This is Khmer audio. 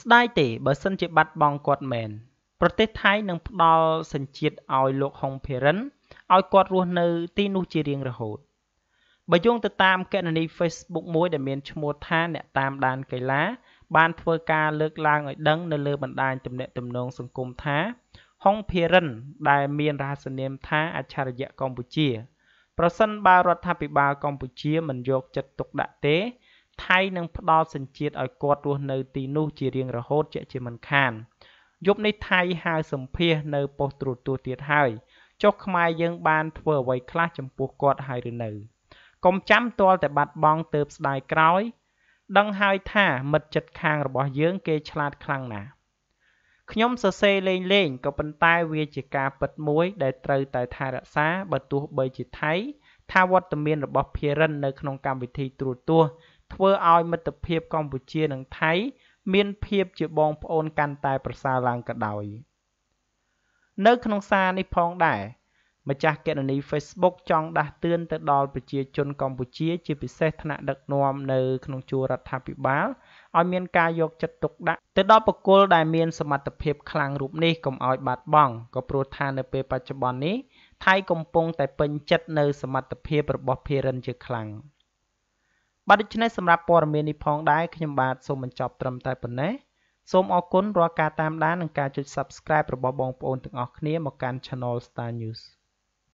ស្ដាយទេបើសិនជាបាត់បង់គាត់មែនប្រទេសថៃនឹងផ្ដល់សញ្ជាតិឲ្យលោកហុងភេរិនឲ្យគាត់រស់នៅទីនោះជារៀងរហូតបើយោងទៅតាមគណនី Facebook មួយដែលមានឈ្មោះថាអ្នកតាមដានកីឡា បានធ្វើការលើកឡើងឲ្យដឹងនៅលើបណ្ដាញទំនាក់ទំនងសង្គមថាហុងភេរិនដែលមានរហស្សនាមថាអច្ឆរិយៈកម្ពុជា ប្រសិនបើរដ្ឋាភិបាលកម្ពុជាមិនយកចិត្តទុកដាក់ទេ ថៃនឹងផ្ដល់សញ្ជាតិឲ្យគាត់រស់នៅទីនោះជារៀងរហូតជាជាមិនខានយប់នេះថៃហៅសម្ភាសនៅប៉ុស្តិ៍ត្រួតទស្សន៍ទៀតហើយចុះខ្មែរយើងបានធ្វើអ្វីខ្លះចំពោះគាត់ហើយឬនៅកុំចាំទាល់តែបាត់បង់ទើបស្ដាយក្រោយ ដឹងហើយថាមិត្តចិត្តខាងរបស់យើងគេឆ្លាតខ្លាំងណាស់ខ្ញុំសរសេរលេងលេងក៏ប៉ុន្តែវាជាការពិតមួយដែលត្រូវតែថែរក្សាបើទោះបីជាថៃថាវត្តមានរបស់ភារិននៅក្នុងកម្មវិធីត្រួតទស្សន៍ ធ្វើឲ្យមិត្តភាពកម្ពុជានិងថៃ មានភាពជាបងប្អូនកាន់តែប្រសើរឡើងក៏ដោយនៅក្នុងសារនេះផងដែរម្ចាស់គណនី Facebook ចង់ដាស់តឿនទៅដល់ប្រជាជនកម្ពុជា ជាពិសេសថ្នាក់ដឹកនាំនៅក្នុងជួររដ្ឋាភិបាលឲ្យមានការយកចិត្តទុកដាក់ទៅដល់បុគ្គលដែលមានសមត្ថភាពខ្លាំងរូបនេះកុំឲ្យបាត់បង់ក៏ព្រោះថានៅពេលបច្ចុប្បន្ននេះថៃកំពុងតែពេញចិត្តនៅសមត្ថភាពរបស់ភារិនជាខ្លាំង បាទដូច្នេះសម្រាប់ព័ត៌មាននេះផងដែរខ្ញុំបាទសូមបញ្ចប់ត្រឹមតែប៉ុណ្ណេះសូមអរគុណរាល់ការតាមដាននិងការចុច Subscribe របស់បងប្អូនទាំងអស់គ្នាមកកាន់ Channel Star News